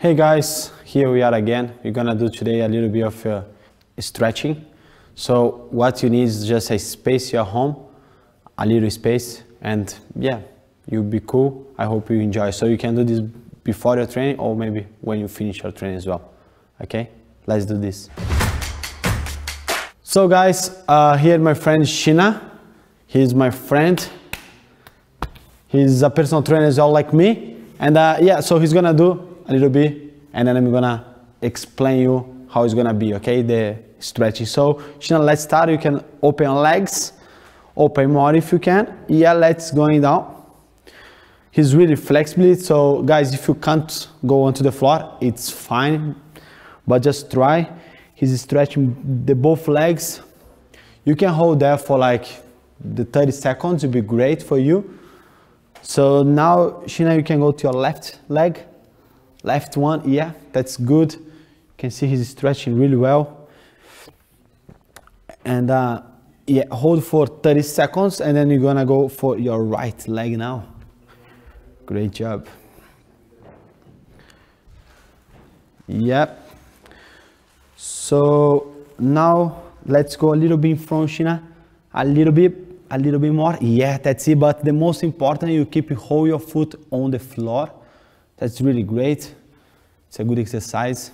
Hey guys, here we are again. We're gonna do today a little bit of uh, stretching. So what you need is just a space your home, a little space, and yeah, you'll be cool. I hope you enjoy. So you can do this before your training or maybe when you finish your training as well. Okay, let's do this. So guys, uh, here my friend Shina. He's my friend. He's a personal trainer as well like me. And uh, yeah, so he's gonna do a little bit and then I'm gonna explain you how it's gonna be, okay? The stretching. So, Shina, let's start. You can open legs, open more if you can. Yeah, let's going down. He's really flexible. So, guys, if you can't go onto the floor, it's fine, but just try. He's stretching the both legs. You can hold there for like the 30 seconds, it'll be great for you. So now, Shina, you can go to your left leg left one. Yeah that's good. You can see he's stretching really well. And uh, yeah hold for 30 seconds and then you're gonna go for your right leg now. Great job. Yep. So now let's go a little bit in front Shina a little bit a little bit more. Yeah that's it. But the most important you keep hold your foot on the floor. That's really great. It's a good exercise.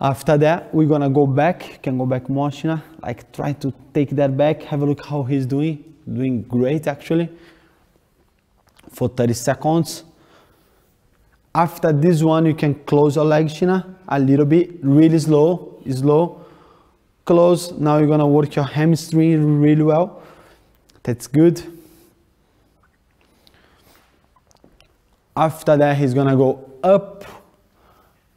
After that, we're gonna go back. Can go back more, Like try to take that back. Have a look how he's doing. Doing great actually. For 30 seconds. After this one, you can close your leg, Shina, a little bit, really slow, slow. Close. Now you're gonna work your hamstring really well. That's good. After that he's gonna go up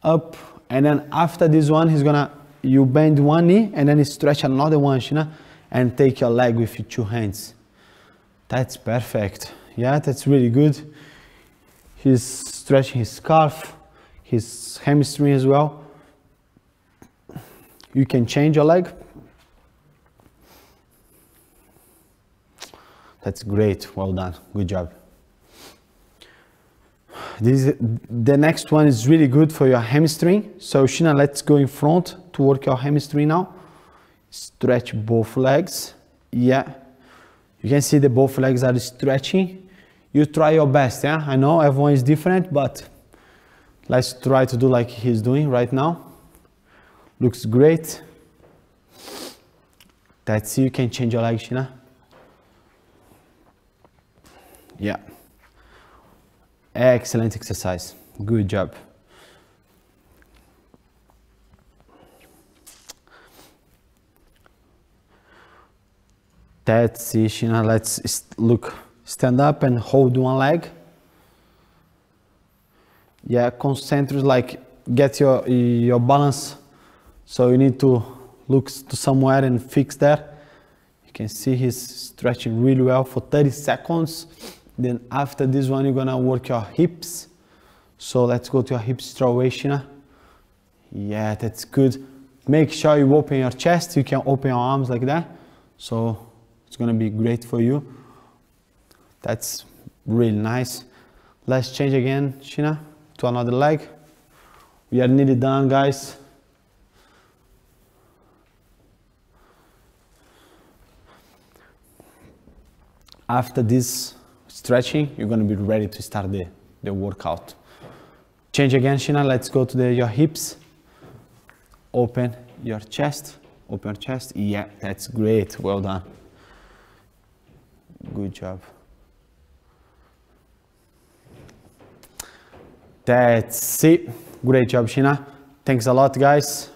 up and then after this one he's gonna you bend one knee and then stretch another one Shina, and take your leg with your two hands. That's perfect. Yeah that's really good. He's stretching his calf his hamstring as well. You can change your leg. That's great. Well done. Good job this, the next one is really good for your hamstring. So Shina, let's go in front to work your hamstring now. Stretch both legs. Yeah. You can see the both legs are stretching. You try your best, yeah? I know everyone is different, but let's try to do like he's doing right now. Looks great. That's it. You can change your leg, Shina. Yeah. Excellent exercise. Good job. That's it. Know, let's look. Stand up and hold one leg. Yeah, concentrate, like get your your balance. So you need to look to somewhere and fix that. You can see he's stretching really well for 30 seconds. Then after this one, you're gonna work your hips. So let's go to your hip stretch. Yeah, that's good. Make sure you open your chest. You can open your arms like that. So it's gonna be great for you. That's really nice. Let's change again, Shina, to another leg. We are nearly done, guys. After this stretching, you're gonna be ready to start the, the workout. Change again, Shina. Let's go to the, your hips. Open your chest. Open your chest. Yeah, that's great. Well done. Good job. That's it. Great job, Shina. Thanks a lot, guys.